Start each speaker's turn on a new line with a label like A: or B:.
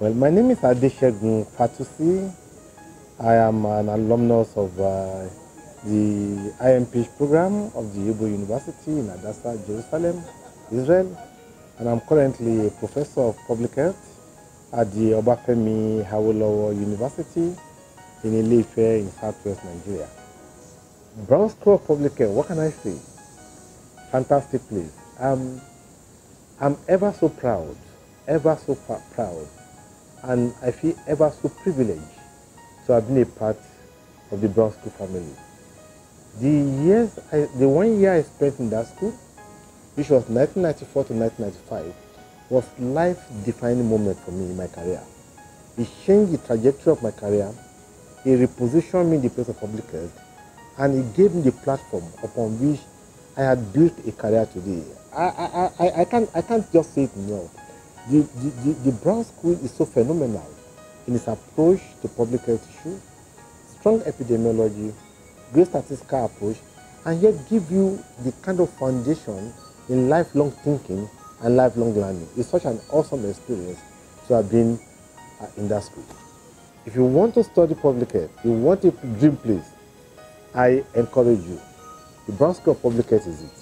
A: Well, my name is Adesegun Fatusi. I am an alumnus of uh, the IMPH program of the Hebrew University in Hadassah, Jerusalem, Israel. And I'm currently a professor of public health at the Obafemi Awolowo University in Ile-Ife in southwest Nigeria. Braun School of Public Health, what can I say? Fantastic place. Um, I'm ever so proud, ever so proud, and I feel ever so privileged to have been a part of the Braun School family. The years, I, the one year I spent in that school, which was 1994 to 1995, was life-defining moment for me in my career. It changed the trajectory of my career. It repositioned me in the place of public health, and it gave me the platform upon which I had built a career today. I, I, I, I, can't, I can't just say it enough. The, the, the, the Braun School is so phenomenal in its approach to public health issues, strong epidemiology, great statistical approach, and yet give you the kind of foundation in lifelong thinking and lifelong learning. It's such an awesome experience to have been uh, in that school. If you want to study public health, you want a dream place, I encourage you. The Braun School of Public Health is it.